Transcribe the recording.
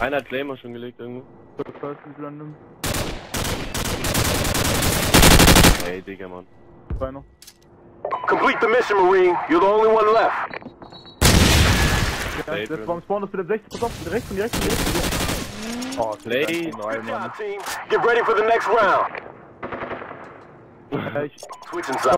Einer hat Claymore schon gelegt irgendwo. Ey, Digga, Mann. Zwei noch. Complete the mission, Marine. You're the only one left. Ja, jetzt warum beim Spawn ist dem 60. Pass auf, rechts und rechts und rechts. Oh, oh Play. Nein, Mann. Get ready for the next round. Switch inside.